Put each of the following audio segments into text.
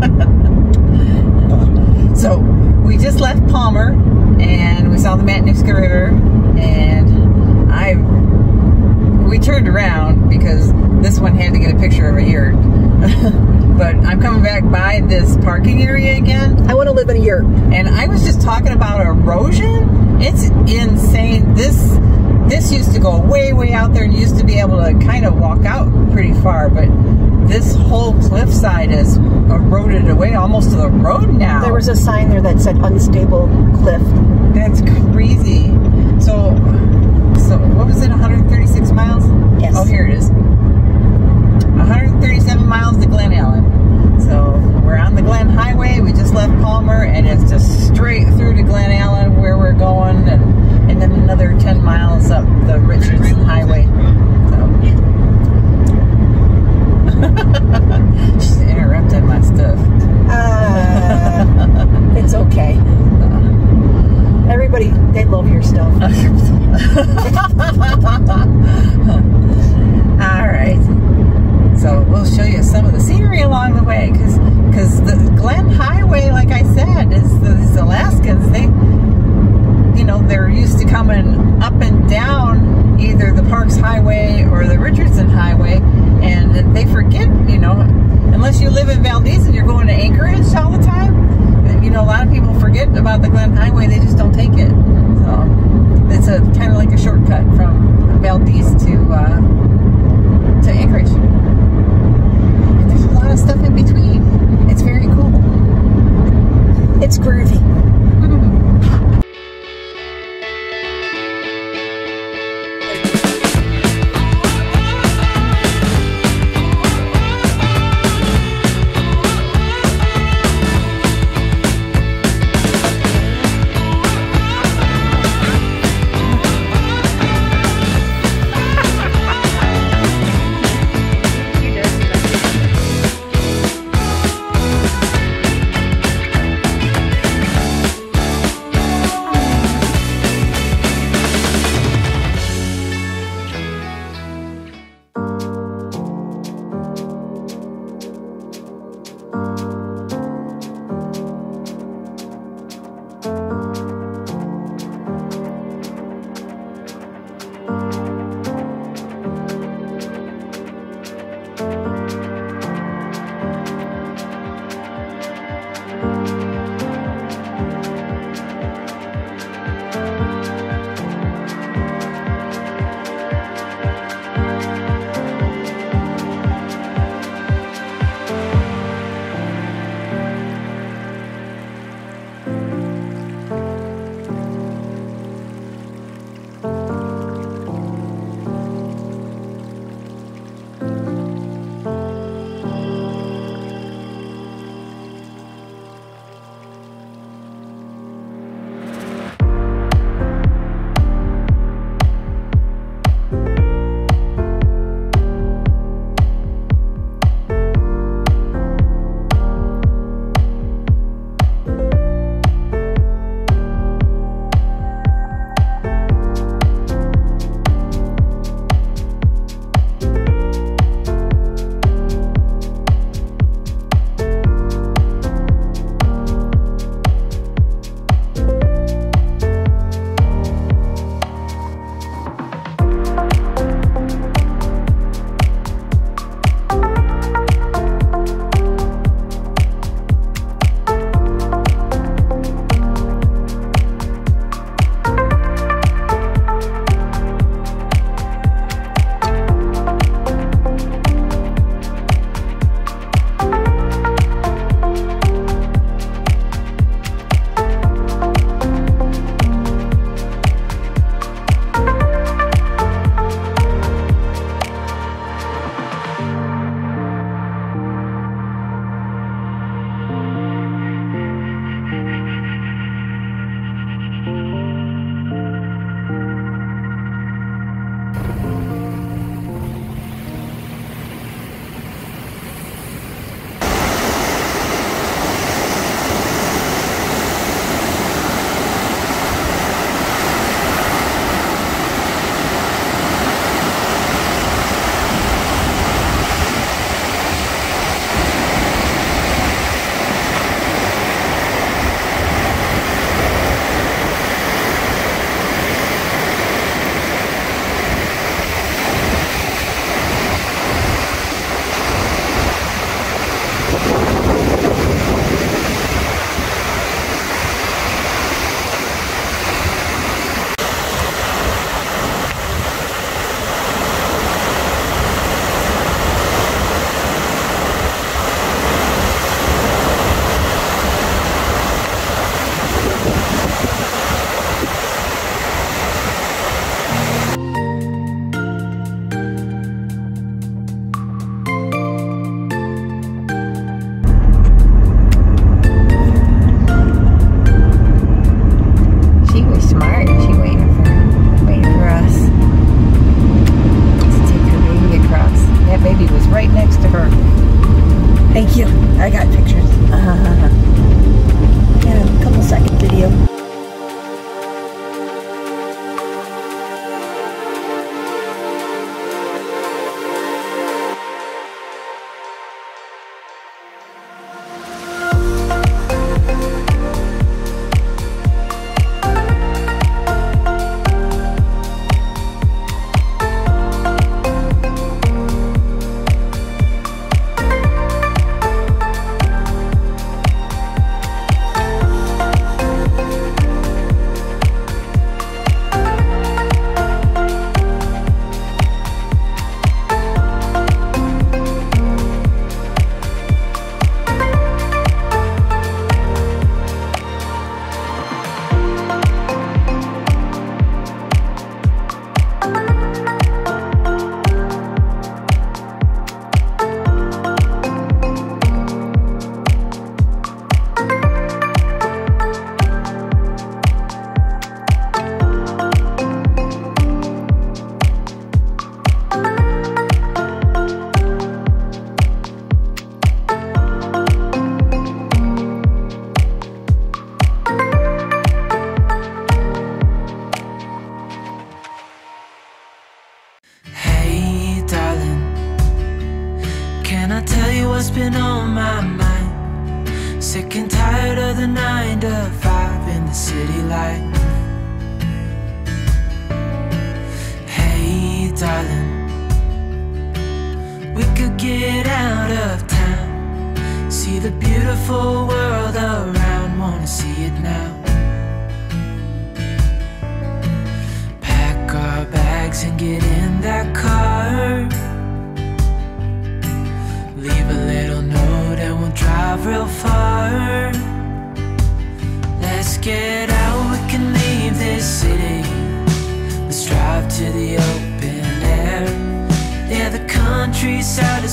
so we just left Palmer and we saw the Matanuska River and I we turned around because this one had to get a picture of a yurt. but I'm coming back by this parking area again. I want to live in a yurt. And I was just talking about erosion. It's insane. This this used to go way, way out there and used to be able to kind of walk out pretty far, but this whole cliffside is eroded away almost to the road now. There was a sign there that said unstable cliff. That's crazy. So, so what was it? 136 miles? Yes. Oh, here it is. 137 miles to Glennallen. So we're on the Glenn Highway. We just left Palmer, and it's just straight through to Glennallen where we're going, and, and then another 10 miles up the Richardson Highway. So. She's interrupting my stuff. Uh, it's okay. Everybody, they love your stuff. So we'll show you some of the scenery along the way, because because the Glenn Highway, like I said, is these Alaskans. They, you know, they're used to coming up and down either the Parks Highway or the Richardson Highway, and they forget, you know, unless you live in Valdez and you're going to Anchorage all the time. You know, a lot of people forget about the Glenn Highway. They just don't take it. So it's a kind of like a shortcut from Valdez to uh, to Anchorage. Lot of stuff in between. It's very cool. It's groovy.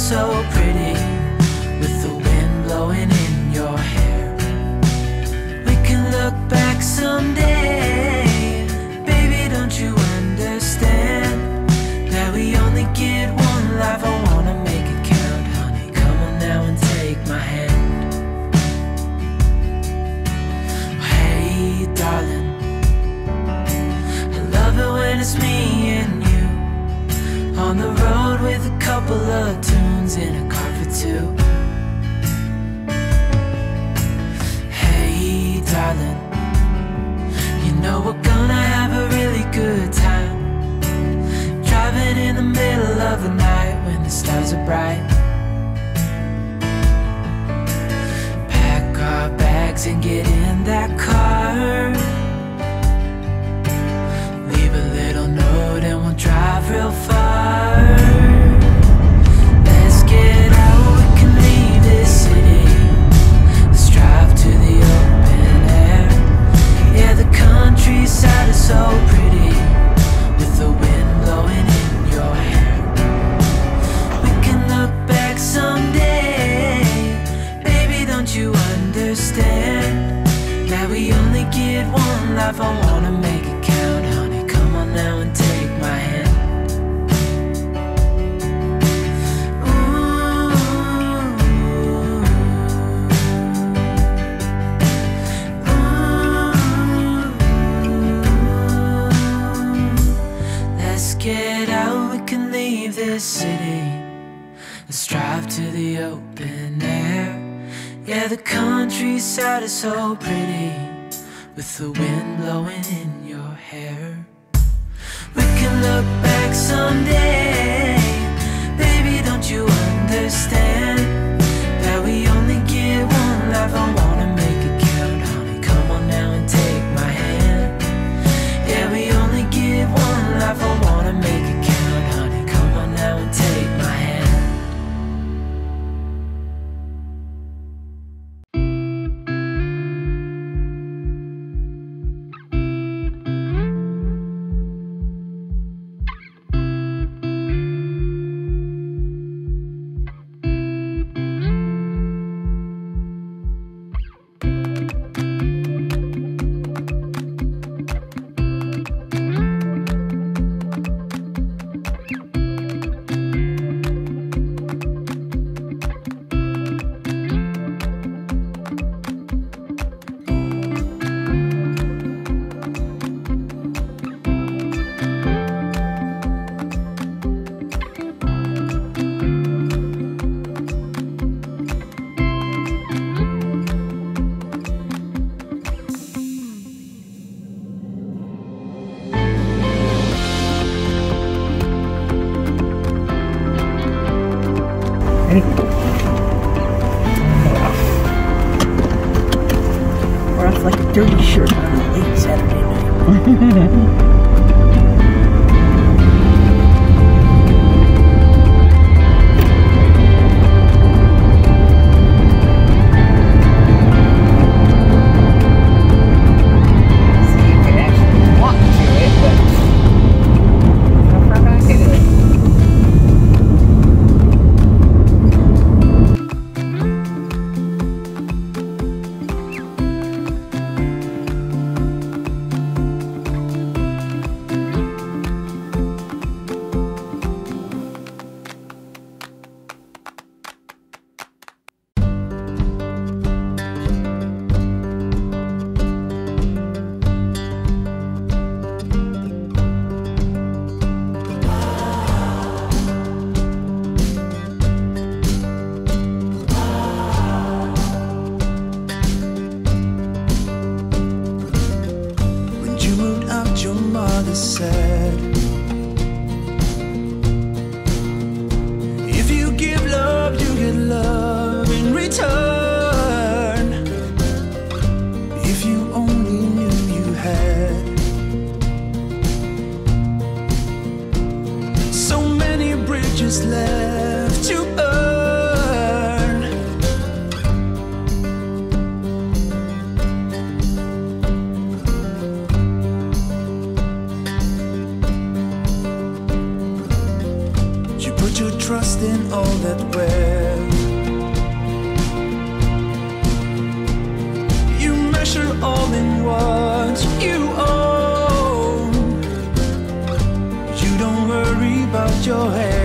so so pretty with the wind blowing in your hair. We can look back someday, baby. Don't you understand that we only get one life? is so pretty with the wind blowing in your hair. We can look back someday. We're off like a dirty shirt on a late Saturday night. trust in all that we're. You measure all in what you own. You don't worry about your head.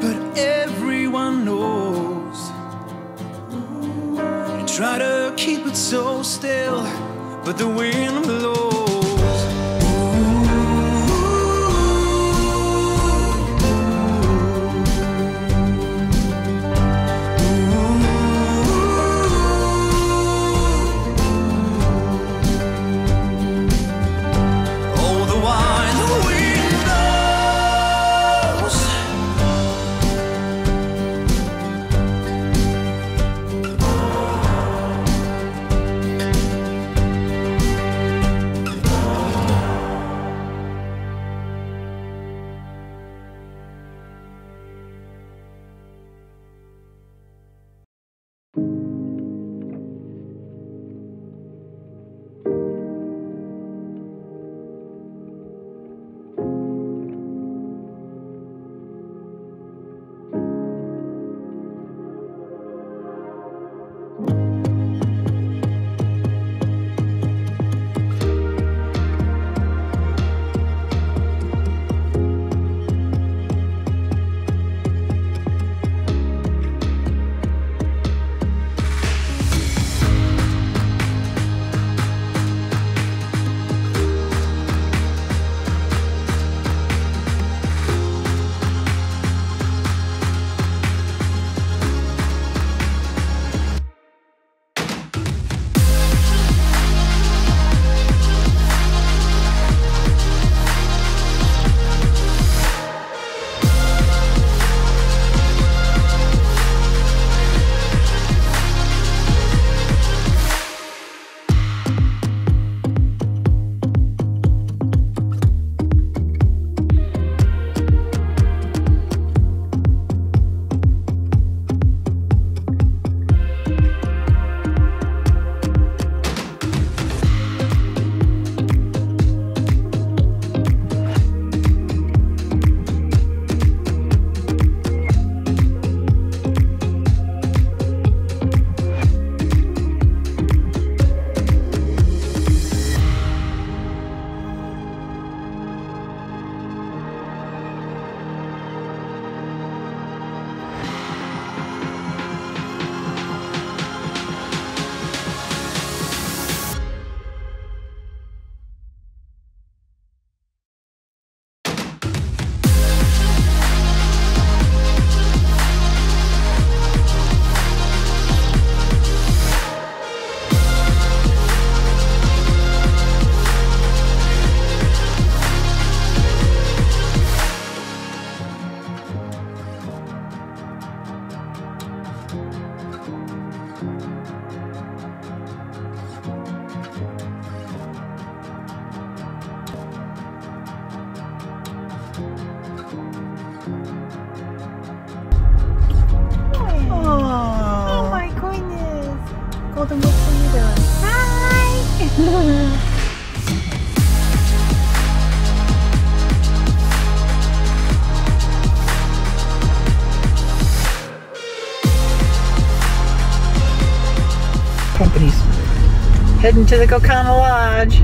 But everyone knows. You try to keep it so still, but the wind blows. Heading to the Gakona Lodge.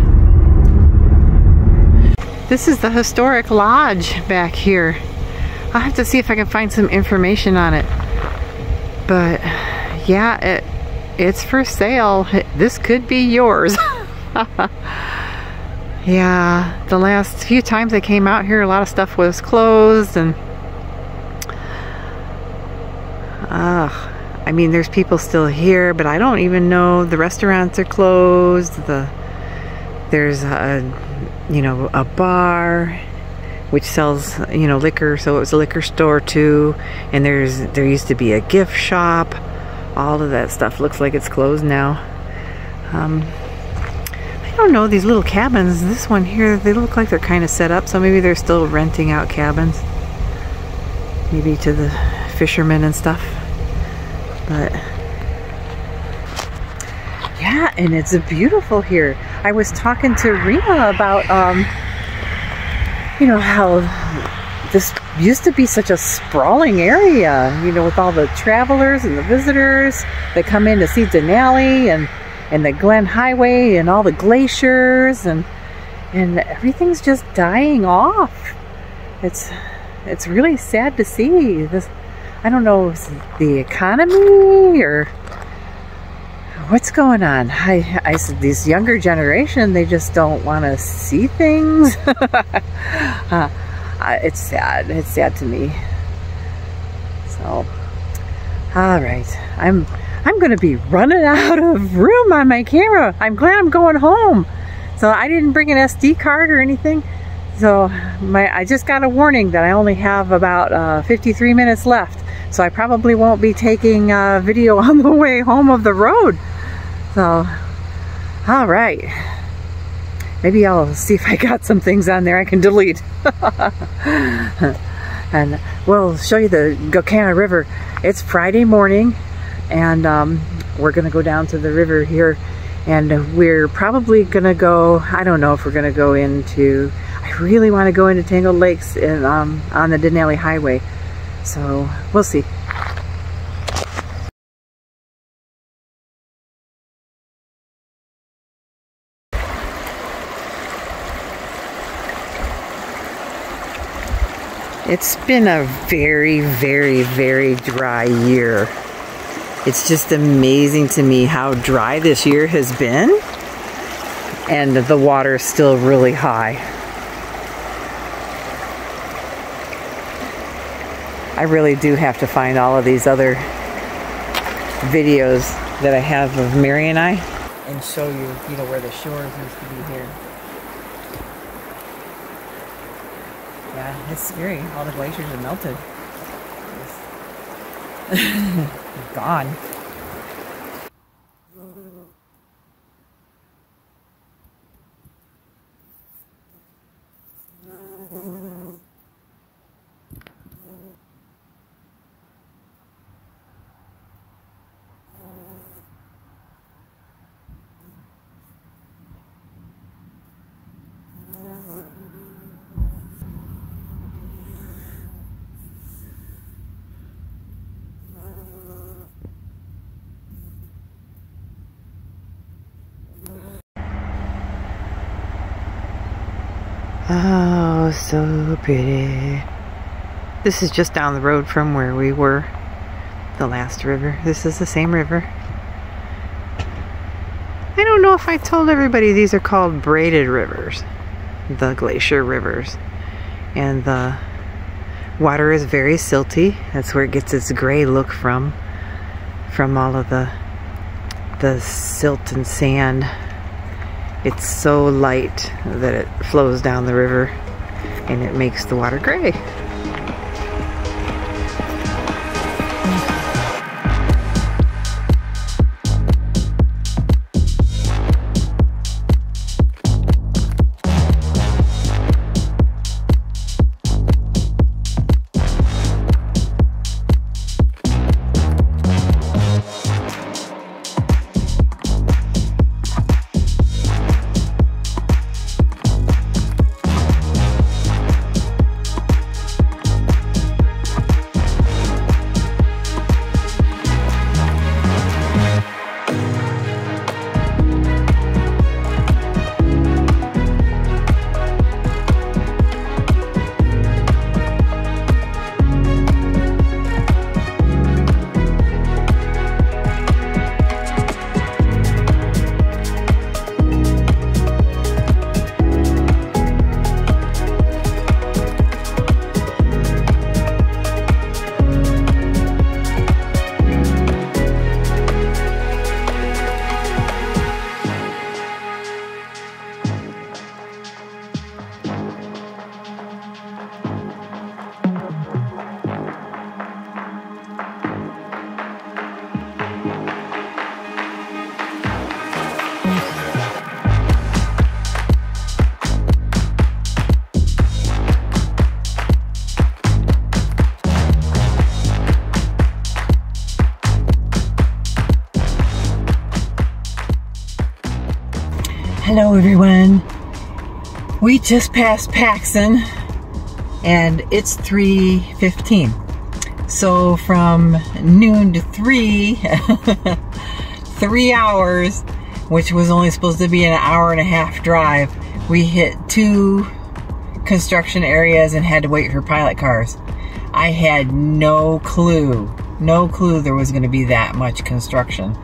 This is the historic lodge back here. I'll have to see if I can find some information on it. But yeah, it it's for sale. This could be yours. yeah, the last few times I came out here, a lot of stuff was closed and I mean, there's people still here, but I don't even know. The restaurants are closed. The there's a you know a bar which sells you know liquor, so it was a liquor store too. And there's there used to be a gift shop. All of that stuff looks like it's closed now. Um, I don't know these little cabins. This one here, they look like they're kind of set up, so maybe they're still renting out cabins, maybe to the fishermen and stuff. But yeah, and it's beautiful here. I was talking to Rena about, um, you know, how this used to be such a sprawling area, you know, with all the travelers and the visitors that come in to see Denali and, and the Glenn Highway and all the glaciers and and everything's just dying off. It's it's really sad to see this I don't know the economy or what's going on. I, I said these younger generation, they just don't want to see things. uh, it's sad. It's sad to me. So, all right. I'm I'm going to be running out of room on my camera. I'm glad I'm going home. So I didn't bring an SD card or anything. So my I just got a warning that I only have about uh, 53 minutes left. So I probably won't be taking a video on the way home of the road. So, all right. Maybe I'll see if I got some things on there I can delete. and we'll show you the Gakona River. It's Friday morning and um, we're gonna go down to the river here and we're probably gonna go, I don't know if we're gonna go into, I really wanna go into Tangled Lakes in, um, on the Denali Highway. So we'll see. It's been a very, very, very dry year. It's just amazing to me how dry this year has been. And the water is still really high. I really do have to find all of these other videos that I have of Mary and I and show you, you know, where the shores used to be here. Yeah, it's scary. All the glaciers are melted. gone. Oh, so pretty. This is just down the road from where we were the last river. This is the same river. I don't know if I told everybody these are called braided rivers, the glacier rivers. And the water is very silty. That's where it gets its gray look from, from all of the, the silt and sand it's so light that it flows down the river and it makes the water gray. Hello everyone. We just passed Paxson and it's 3.15. So from noon to 3, three hours, which was only supposed to be an hour and a half drive, we hit two construction areas and had to wait for pilot cars. I had no clue, no clue there was going to be that much construction.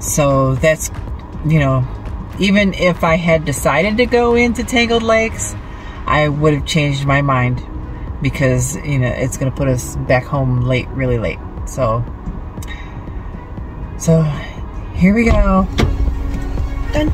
So that's, you know, even if I had decided to go into Tangled Lakes, I would have changed my mind because, you know, it's going to put us back home late, really late. So, so here we go. Done.